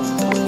Bye.